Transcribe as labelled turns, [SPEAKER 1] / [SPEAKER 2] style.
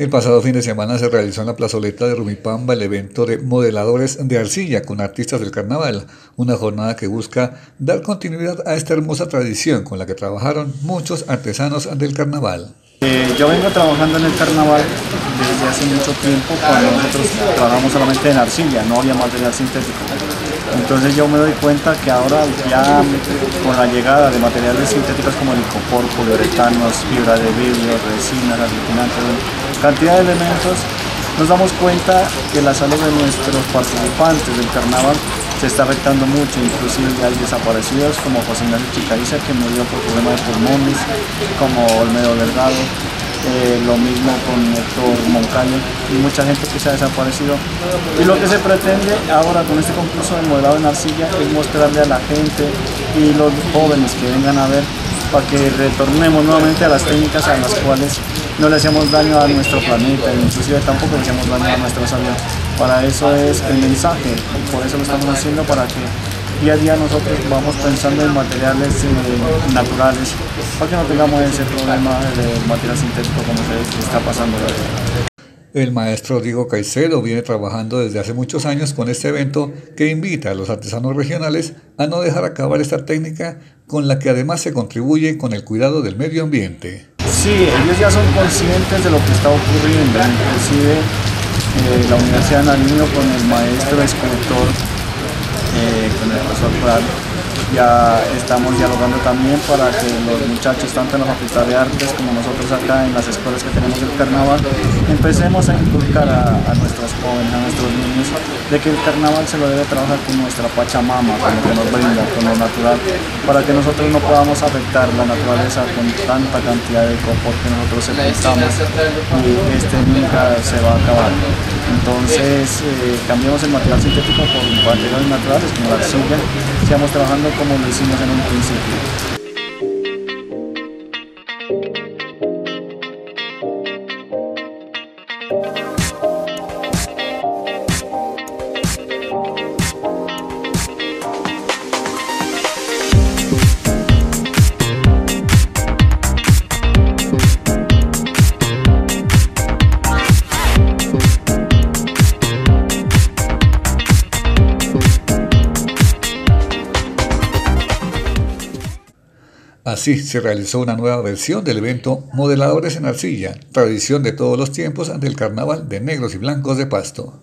[SPEAKER 1] El pasado fin de semana se realizó en la plazoleta de Rumipamba el evento de modeladores de arcilla con artistas del carnaval, una jornada que busca dar continuidad a esta hermosa tradición con la que trabajaron muchos artesanos del carnaval.
[SPEAKER 2] Eh, yo vengo trabajando en el carnaval desde hace mucho tiempo cuando nosotros trabajamos solamente en arcilla, no había material sintético. Entonces yo me doy cuenta que ahora ya con la llegada de materiales sintéticos como el icopor, poliuretanos, fibra de vidrio, resinas, aglutinantes, cantidad de elementos, nos damos cuenta que la salud de nuestros participantes del carnaval se está afectando mucho, inclusive hay desaparecidos como José Ignacio Chicariza que murió por problemas de pulmones, como Olmedo Delgado, eh, lo mismo con Héctor Moncayo y mucha gente que se ha desaparecido. Y lo que se pretende ahora con este concurso de modelado en arcilla es mostrarle a la gente y los jóvenes que vengan a ver para que retornemos nuevamente a las técnicas a las cuales no le hacemos daño a nuestro planeta, inclusive tampoco le hacemos daño a nuestra salud. Para eso es el mensaje, por eso lo estamos haciendo, para que día a día nosotros vamos pensando en materiales eh, naturales, para que no tengamos ese problema de material sintético como se está pasando.
[SPEAKER 1] El maestro Diego Caicedo viene trabajando desde hace muchos años con este evento que invita a los artesanos regionales a no dejar acabar esta técnica con la que además se contribuye con el cuidado del medio ambiente.
[SPEAKER 2] Sí, ellos ya son conscientes de lo que está ocurriendo, inclusive eh, la Universidad de Nariño con el maestro escultor, eh, con el profesor Pral, ya estamos dialogando también para que los muchachos, tanto en la Facultad de Artes como nosotros acá en las escuelas que tenemos del carnaval, empecemos a inculcar a, nuestros jóvenes, a nuestros niños, de que el carnaval se lo debe trabajar con nuestra Pachamama, con lo que nos brinda, con lo natural, para que nosotros no podamos afectar la naturaleza con tanta cantidad de confort que nosotros necesitamos y este nunca se va a acabar. Entonces, eh, cambiemos el material sintético por materiales naturales como la arcilla, sigamos trabajando como lo hicimos en un principio.
[SPEAKER 1] Así se realizó una nueva versión del evento Modeladores en Arcilla, tradición de todos los tiempos del carnaval de negros y blancos de Pasto.